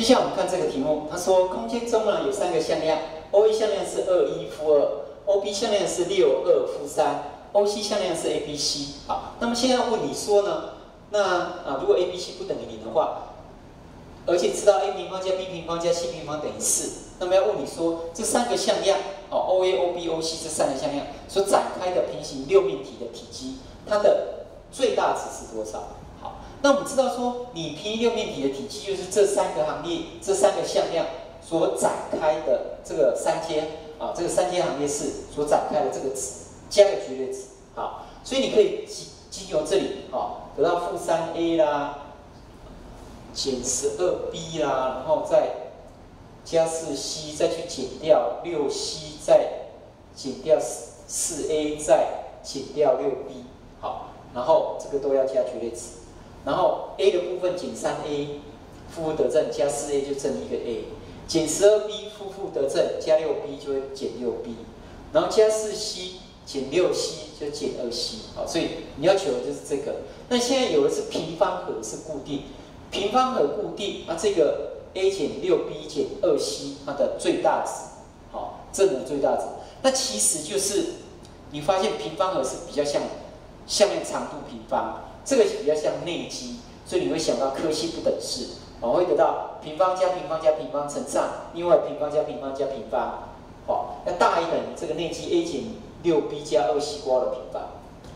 接下来我们看这个题目，他说空间中呢有三个向量，O A 向量是二一负二，O B 向量是六二负三，O C 向量是 A B C。好，那么现在问你说呢，那啊如果 A B C 不等于零的话，而且知道 a 平方加 b 平方加 c 平方等于四，那么要问你说这三个向量哦，O A、O B、O C 这三个向量所展开的平行六面体的体积，它的最大值是多少？好那我们知道说，你 P 六面体的体积就是这三个行列、这三个向量所展开的这个三阶啊，这个三阶行列式所展开的这个值加个绝对值，好，所以你可以经经由这里啊，得到负三 a 啦，减十二 b 啦，然后再加四 c，再去减掉六 c，再减掉四四 a，再减掉六 b，好，然后这个都要加绝对值。然后 a 的部分减三 a，负负得正加四 a 就正一个 a，减十二 b 负负得正加六 b 就会减六 b，然后加四 c 减六 c 就减二 c，好，所以你要求的就是这个。那现在有的是平方和是固定，平方和固定，那这个 a 减六 b 减二 c 它的最大值，好，正的最大值，那其实就是你发现平方和是比较像下面长度平方。这个比较像内积，所以你会想到柯西不等式，哦，会得到平方加平方加平方乘上另外平方加平方加平方，好，要大于等于这个内积 a 减六 b 加二西瓜的平方，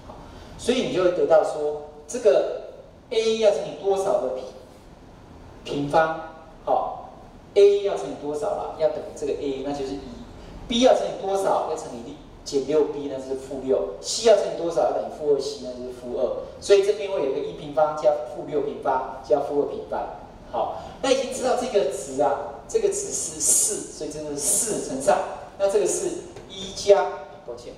好，所以你就会得到说这个 a 要乘以多少的平平方，好，a 要乘以多少了？要等于这个 a，那就是一，b 要乘以多少？要乘以减六 b 那是负六，c 要乘以多少？要等于负二 c 那就是负二，所以这边会有一个一平方加负六平方加负二平方。好，那已经知道这个值啊，这个值是四，所以这是四乘上，那这个是一加，抱歉，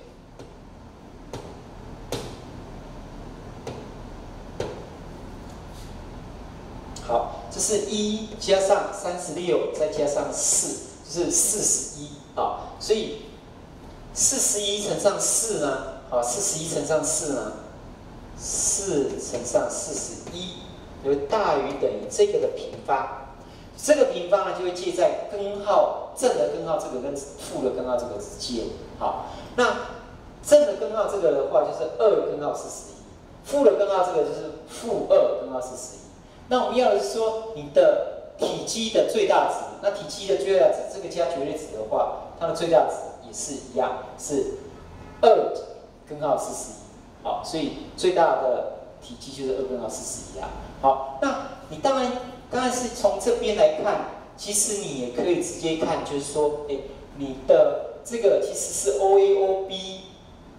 好，这是一加上三十六再加上四，就是四十一啊，所以。四十一乘上四呢？好，四十一乘上四呢？四乘上四十一，就大于等于这个的平方。这个平方呢，就会借在根号正的根号这个跟负的根号这个之间。好，那正的根号这个的话，就是二根号四十一；负的根号这个就是负二根号四十一。那我们要的是说，你的体积的最大值。那体积的最大值，这个加绝对值的话，它的最大值。也是一样，是二根号四十一，好，所以最大的体积就是二根号四十一啊。好，那你当然当然是从这边来看，其实你也可以直接看，就是说，哎，你的这个其实是 O A O B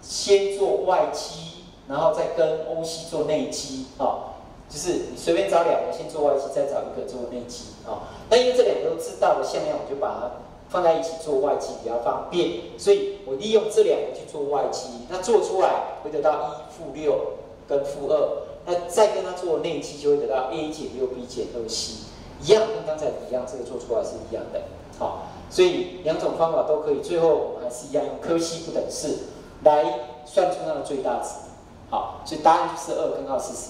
先做外积，然后再跟 O C 做内积，啊，就是你随便找两个先做外积，再找一个做内积，啊，那因为这两个都知道了，下面，我就把它。放在一起做外积比较方便，所以我利用这两个去做外积，那做出来会得到一负六跟负二，那再跟它做内积就会得到 a 减六 b 减二 c，一样跟刚才一样，这个做出来是一样的。好，所以两种方法都可以，最后我们还是一样用柯西不等式来算出它的最大值。好，所以答案就是二根号四十。